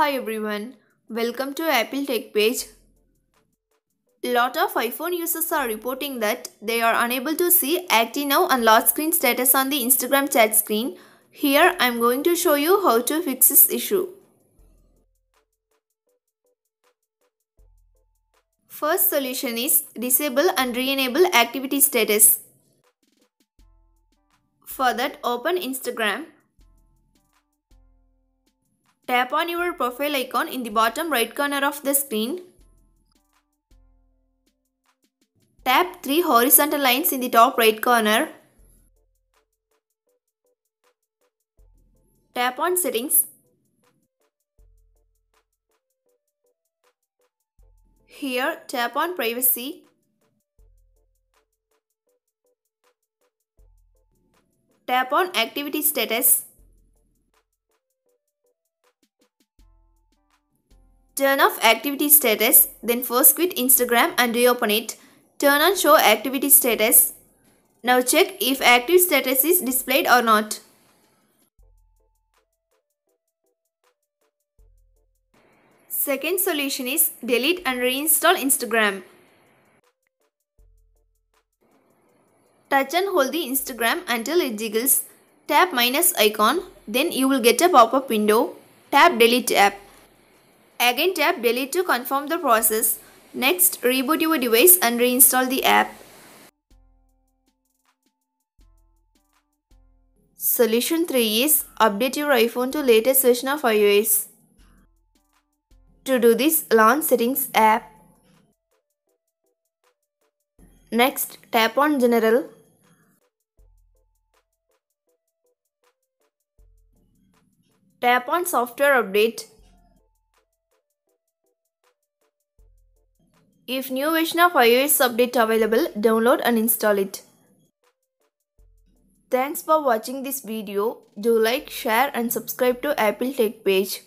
Hi everyone, welcome to Apple TechPage. Lot of iPhone users are reporting that they are unable to see active now and lock screen status on the Instagram chat screen. Here I am going to show you how to fix this issue. First solution is disable and re-enable activity status. For that open Instagram Tap on your profile icon in the bottom right corner of the screen. Tap three horizontal lines in the top right corner. Tap on settings. Here tap on privacy. Tap on activity status. Turn off activity status, then first quit Instagram and reopen it. Turn on show activity status. Now check if active status is displayed or not. Second solution is delete and reinstall Instagram. Touch and hold the Instagram until it jiggles. Tap minus icon, then you will get a pop-up window. Tap delete app. Again tap delete to confirm the process. Next, reboot your device and reinstall the app. Solution 3 is update your iPhone to latest version of iOS. To do this, launch Settings app. Next, tap on General. Tap on Software Update. If new version of iOS update available, download and install it. Thanks for watching this video. Do like, share and subscribe to Apple TechPage.